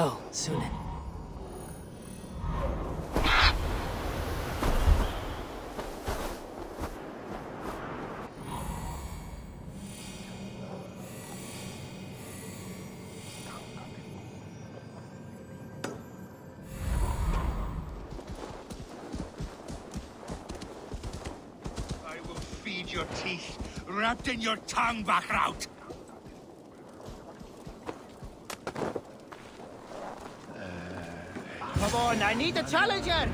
go, Sunan. I will feed your teeth, wrapped in your tongue, Bachraut! Come on, I need a challenger!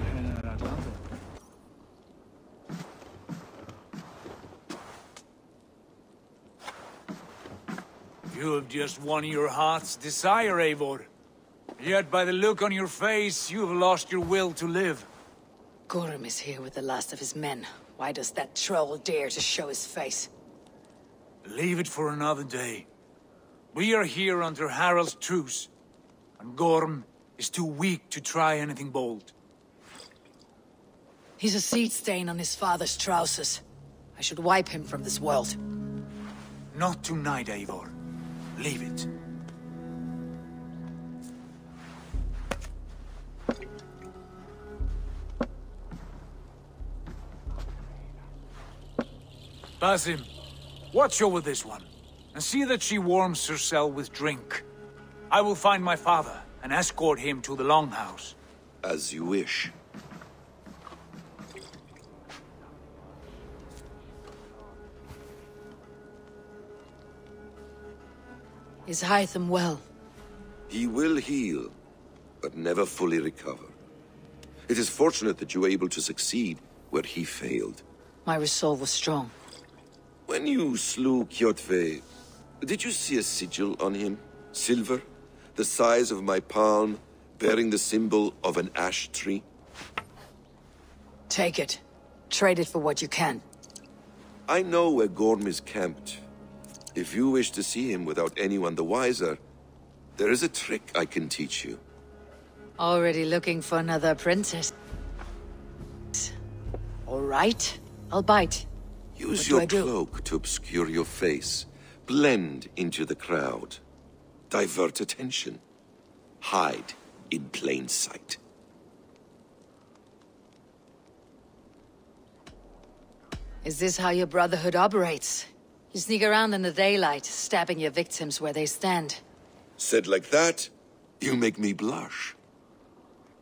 You have just won your heart's desire, Eivor. Yet by the look on your face, you have lost your will to live. Gorm is here with the last of his men. Why does that troll dare to show his face? Leave it for another day. We are here under Harald's truce, and Gorm is too weak to try anything bold. He's a seed stain on his father's trousers. I should wipe him from this world. Not tonight, Eivor. Leave it. Basim, watch over this one, and see that she warms herself with drink. I will find my father and escort him to the Longhouse. As you wish. Is Hytham well? He will heal, but never fully recover. It is fortunate that you were able to succeed where he failed. My resolve was strong. When you slew Kjotve, did you see a sigil on him? Silver? The size of my palm, bearing the symbol of an ash tree? Take it. Trade it for what you can. I know where Gorm is camped. If you wish to see him without anyone the wiser, there is a trick I can teach you. Already looking for another princess. All right, I'll bite. Use What your cloak to obscure your face. Blend into the crowd. Divert attention. Hide in plain sight. Is this how your Brotherhood operates? You sneak around in the daylight, stabbing your victims where they stand. Said like that, you make me blush.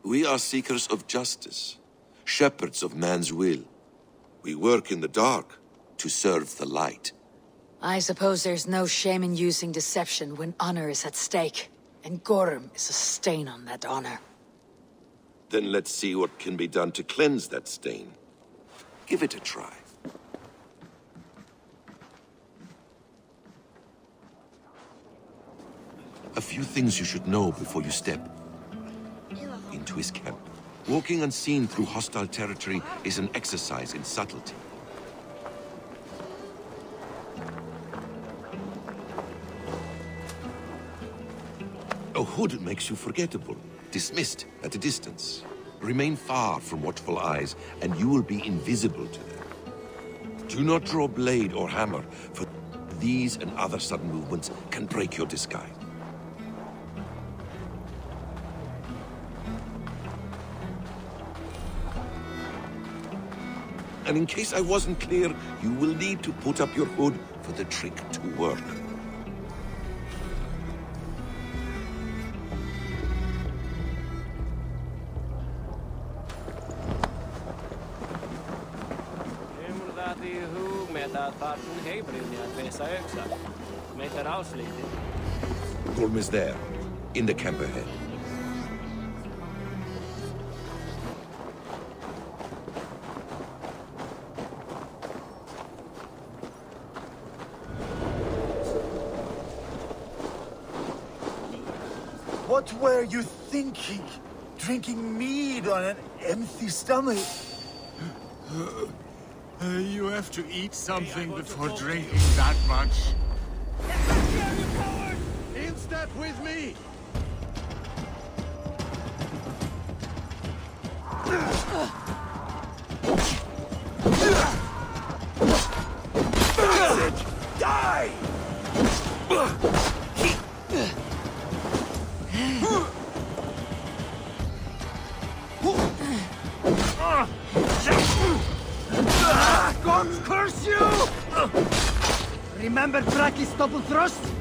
We are seekers of justice, shepherds of man's will. We work in the dark to serve the light. I suppose there's no shame in using deception when honor is at stake. And Gorm is a stain on that honor. Then let's see what can be done to cleanse that stain. Give it a try. A few things you should know before you step into his camp. Walking unseen through hostile territory is an exercise in subtlety. A hood makes you forgettable, dismissed at a distance. Remain far from watchful eyes, and you will be invisible to them. Do not draw blade or hammer, for these and other sudden movements can break your disguise. And in case I wasn't clear, you will need to put up your hood for the trick to work. Hug með að farnum heimrinni að vesa öxa? Með þær áslítið. Gorm is there, in the camp ahead. What were you thinking? Drinking mead on an empty stomach? Uh, you have to eat something before drinking that much. Get back here, you coward! In step with me! Die! Fox curse you! Remember Braki's double thrust?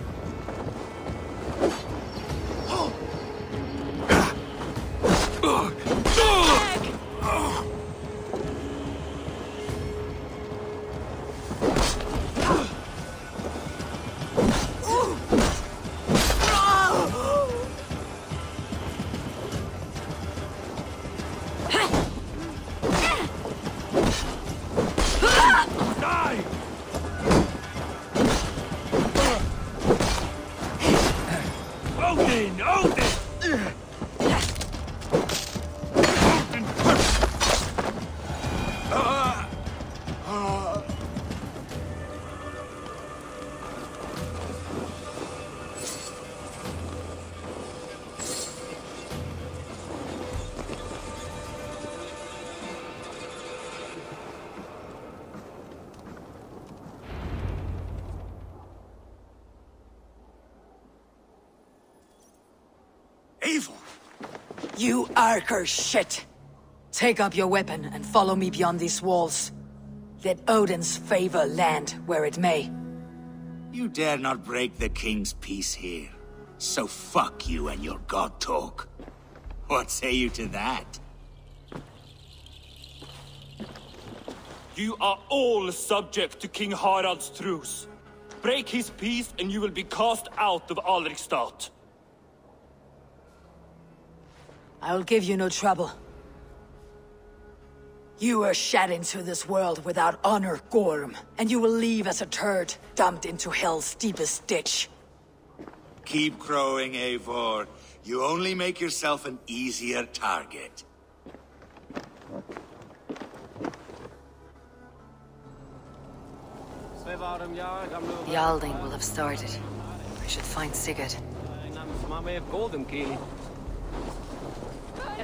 You Arker shit! Take up your weapon and follow me beyond these walls. Let Odin's favor land where it may. You dare not break the king's peace here. So fuck you and your god talk. What say you to that? You are all subject to King Harald's truce. Break his peace and you will be cast out of Alrikstad. I will give you no trouble. You were shed into this world without honor, Gorm, and you will leave as a turd, dumped into hell's deepest ditch. Keep crowing, Eivor. You only make yourself an easier target. Svevarum ja, gamle... Yalding will have started. I should find Sigurd.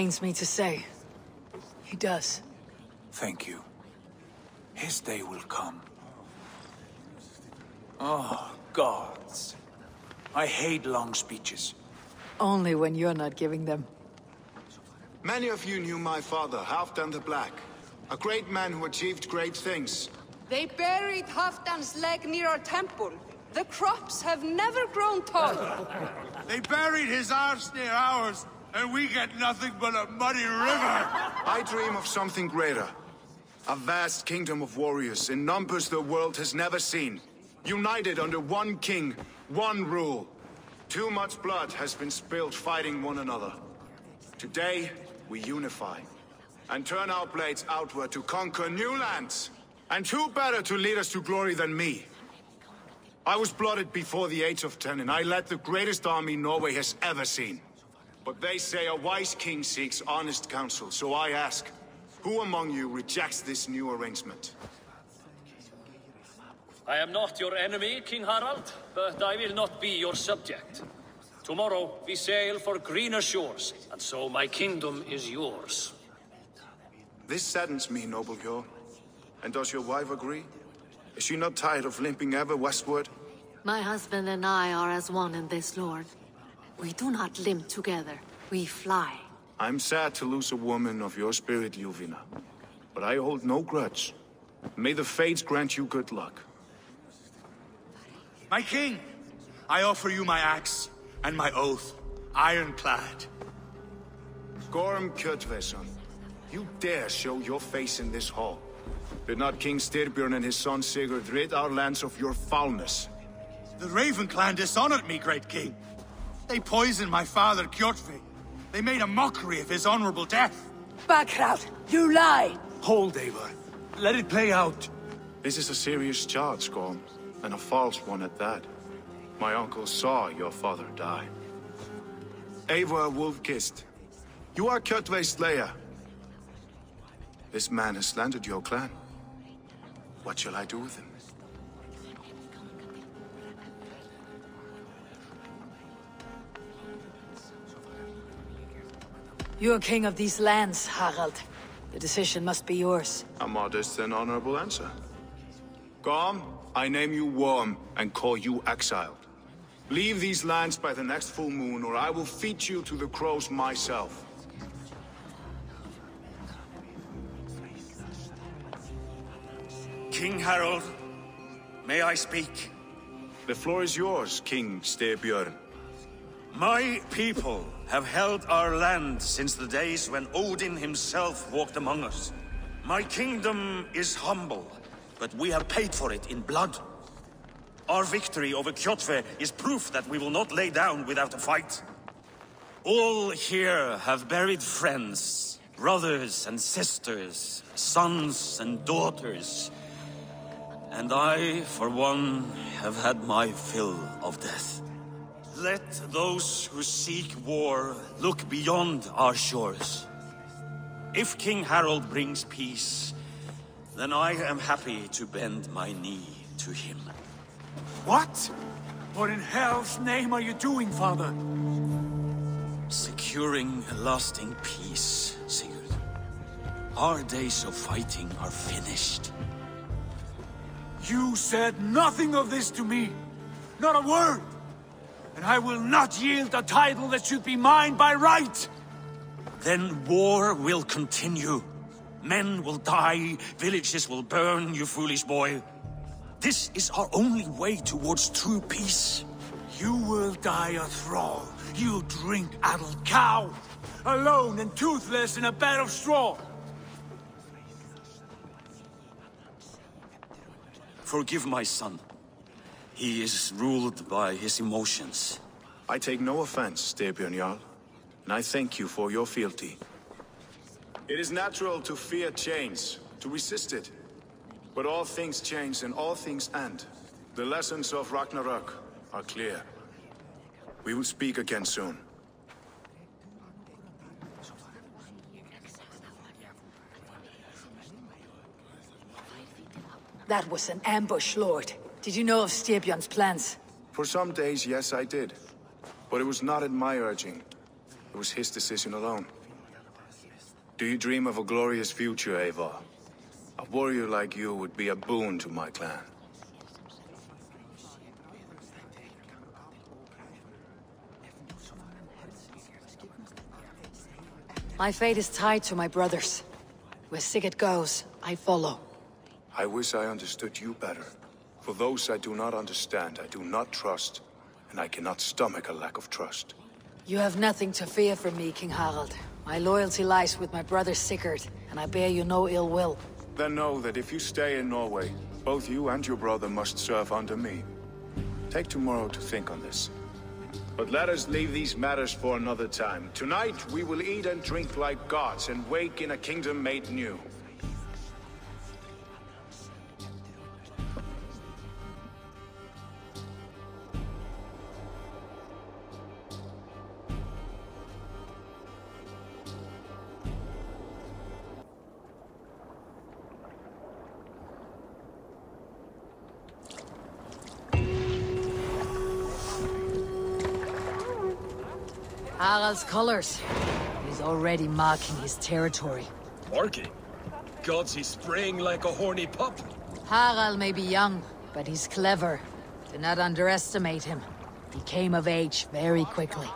pains me to say. He does. Thank you. His day will come. Oh, gods. I hate long speeches. Only when you're not giving them. Many of you knew my father, Halfdan the Black. A great man who achieved great things. They buried Halfdan's leg near our temple. The crops have never grown tall. They buried his arse near ours, and we get nothing but a muddy river. I dream of something greater. A vast kingdom of warriors in numbers the world has never seen. United under one king, one rule. Too much blood has been spilled fighting one another. Today, we unify. And turn our blades outward to conquer new lands. And who better to lead us to glory than me? I was blooded before the age of ten, and I led the greatest army Norway has ever seen. But they say a wise king seeks honest counsel, so I ask, who among you rejects this new arrangement? I am not your enemy, King Harald, but I will not be your subject. Tomorrow we sail for greener shores, and so my kingdom is yours. This saddens me, noble Yor. And does your wife agree? Is she not tired of limping ever westward? My husband and I are as one in this, Lord. We do not limp together. We fly. I'm sad to lose a woman of your spirit, Yuvina. But I hold no grudge. May the fates grant you good luck. My king, I offer you my axe and my oath, ironclad. Gorm Kjötveson, you dare show your face in this hall. Did not King Styrbjörn and his son Sigurd rid our lands of your foulness? The Raven clan dishonored me, great king. They poisoned my father, Kjotve. They made a mockery of his honorable death. Backrout, you lie! Hold, Eivor. Let it play out. This is a serious charge, Gorm, and a false one at that. My uncle saw your father die. Eivor Wolf-Kissed, you are Kjotve's slayer. This man has slandered your clan. What shall I do with him? You're king of these lands, Harald. The decision must be yours. A modest and honorable answer. Gorm, I name you Worm and call you exiled. Leave these lands by the next full moon, or I will feed you to the crows myself. King Harald, may I speak? The floor is yours, King Styrbjörn. My people have held our land since the days when Odin himself walked among us. My kingdom is humble, but we have paid for it in blood. Our victory over Kjotve is proof that we will not lay down without a fight. All here have buried friends, brothers and sisters, sons and daughters. And I, for one, have had my fill of death. Let those who seek war look beyond our shores. If King Harald brings peace, then I am happy to bend my knee to him. What? What in hell's name are you doing, father? Securing a lasting peace, Sigurd. Our days of fighting are finished. You said nothing of this to me. Not a word. And I will not yield a title that should be mine by right. Then war will continue. Men will die, villages will burn, you foolish boy. This is our only way towards true peace. You will die a thrall. You drink-addled cow. Alone and toothless in a bed of straw. Forgive my son. He is ruled by his emotions. I take no offense, Styrbjörn Jarl, and I thank you for your fealty. It is natural to fear change, to resist it. But all things change and all things end. The lessons of Ragnarok are clear. We will speak again soon. That was an ambush, Lord. Did you know of Styrbjörn's plans? For some days, yes, I did. But it was not at my urging. It was his decision alone. Do you dream of a glorious future, Eivor? A warrior like you would be a boon to my clan. My fate is tied to my brothers. Where Sigurd goes, I follow. I wish I understood you better. For those I do not understand, I do not trust, and I cannot stomach a lack of trust. You have nothing to fear from me, King Harald. My loyalty lies with my brother Sigurd, and I bear you no ill will. Then know that if you stay in Norway, both you and your brother must serve under me. Take tomorrow to think on this. But let us leave these matters for another time. Tonight, we will eat and drink like gods and wake in a kingdom made new. Harald's colors. He's already marking his territory. Marking? Gods, he's spraying like a horny pup. Harald may be young, but he's clever. Do not underestimate him. He came of age very quickly.